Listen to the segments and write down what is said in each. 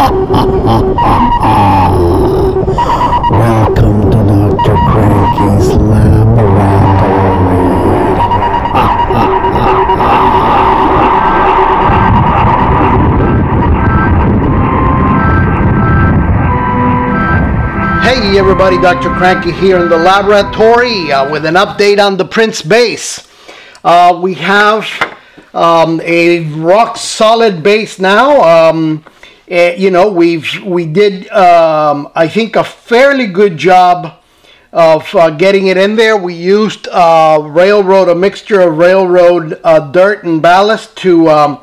Welcome to Dr. Cranky's laboratory. Hey everybody, Dr. Cranky here in the laboratory uh, with an update on the Prince base. Uh, we have um, a rock solid base now. Um, eh, you know, we've we did um, I think a fairly good job of uh, getting it in there. We used uh, railroad, a mixture of railroad uh, dirt and ballast to um,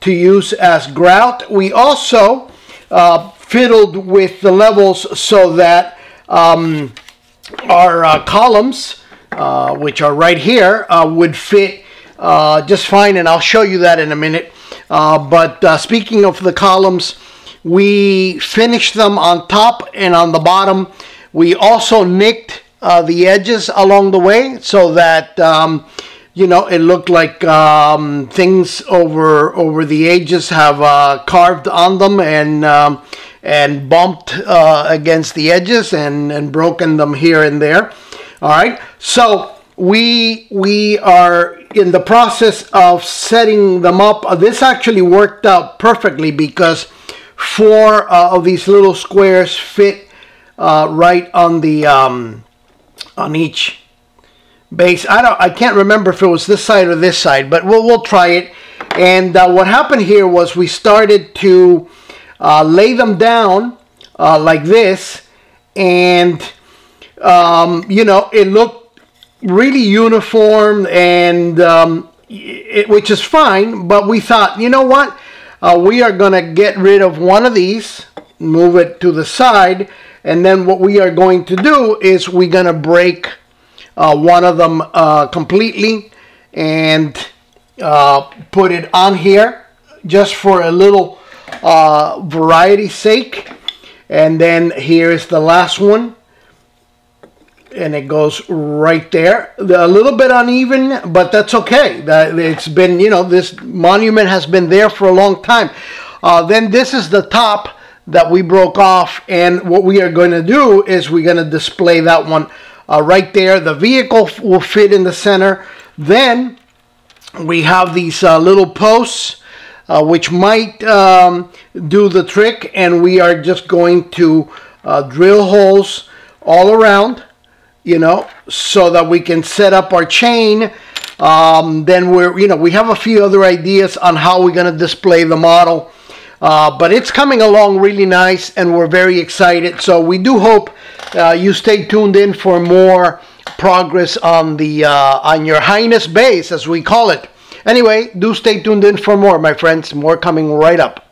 to use as grout. We also uh, fiddled with the levels so that um, our uh, columns, uh, which are right here, uh, would fit uh, just fine, and I'll show you that in a minute. Uh, but uh, speaking of the columns, we finished them on top and on the bottom. We also nicked uh, the edges along the way so that um, you know it looked like um, things over over the ages have uh, carved on them and um, and bumped uh, against the edges and and broken them here and there. All right, so we we are in the process of setting them up. Uh, this actually worked out perfectly because four uh, of these little squares fit uh, right on the um, on each base. I don't. I can't remember if it was this side or this side, but we'll we'll try it. And uh, what happened here was we started to uh, lay them down uh, like this, and um, you know it looked really uniform and um, it, which is fine. But we thought, you know what? Uh, we are going to get rid of one of these, move it to the side, and then what we are going to do is we're going to break uh, one of them uh, completely and uh, put it on here just for a little uh, variety sake. And then here's the last one and it goes right there. A little bit uneven, but that's okay. It's been, you know, this monument has been there for a long time. Uh, then this is the top that we broke off, and what we are going to do is we're going to display that one uh, right there. The vehicle will fit in the center. Then we have these uh, little posts. Uh, which might um, do the trick, and we are just going to uh, drill holes all around you know, so that we can set up our chain. Um, then we're, you know, we have a few other ideas on how we're going to display the model. Uh, but it's coming along really nice and we're very excited. So we do hope uh, you stay tuned in for more progress on the uh, on your highness base as we call it. Anyway, do stay tuned in for more, my friends. More coming right up.